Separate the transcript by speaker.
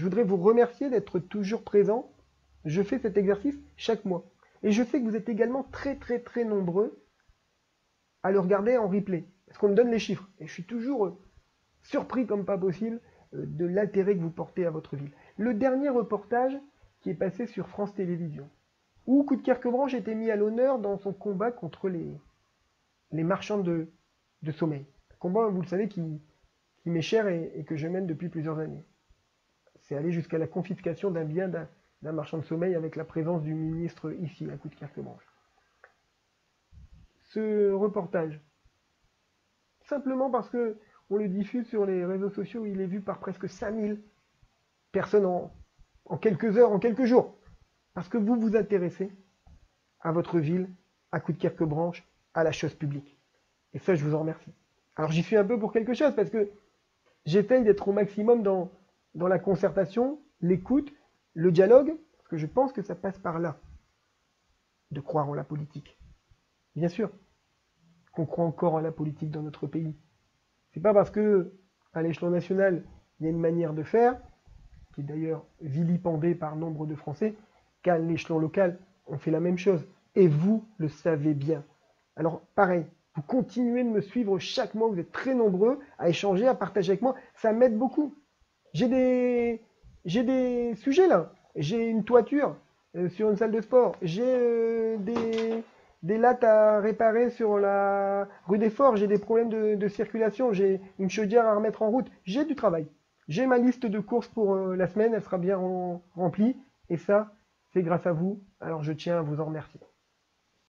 Speaker 1: Je voudrais vous remercier d'être toujours présent. Je fais cet exercice chaque mois. Et je sais que vous êtes également très très très nombreux à le regarder en replay. Parce qu'on me donne les chiffres. Et je suis toujours euh, surpris comme pas possible euh, de l'intérêt que vous portez à votre ville. Le dernier reportage qui est passé sur France Télévisions, où Coup de Kerquebranche était mis à l'honneur dans son combat contre les, les marchands de, de sommeil. Combat, vous le savez, qui m'est cher et, que je mène depuis plusieurs années. C'est aller jusqu'à la confiscation d'un bien d'un marchand de sommeil avec la présence du ministre ici, à Coup de Kerquebranche. Ce reportage, simplement parce que on le diffuse sur les réseaux sociaux, il est vu par presque 5000 personnes en, en quelques heures, en quelques jours. Parce que vous vous intéressez à votre ville, à coup de Kerquebranche, à la chose publique. Et ça, je vous en remercie. Alors j'y suis un peu pour quelque chose, parce que j'essaye d'être au maximum dans, dans la concertation, l'écoute, le dialogue, parce que je pense que ça passe par là, de croire en la politique. Bien sûr qu'on croit encore en la politique dans notre pays. C'est pas parce que à l'échelon national, il y a une manière de faire, qui est d'ailleurs vilipendée par nombre de Français, qu'à l'échelon local, on fait la même chose. Et vous le savez bien. Alors, pareil, vous continuez de me suivre chaque mois, vous êtes très nombreux à échanger, à partager avec moi. Ça m'aide beaucoup. J'ai des, j'ai des sujets là. J'ai une toiture euh, sur une salle de sport. J'ai euh, des, des lattes à réparer sur la rue des Forts, j'ai des problèmes de, circulation, j'ai une chaudière à remettre en route, j'ai du travail. J'ai ma liste de courses pour euh, la semaine, elle sera bien remplie, et ça, c'est grâce à vous, alors je tiens à vous en remercier.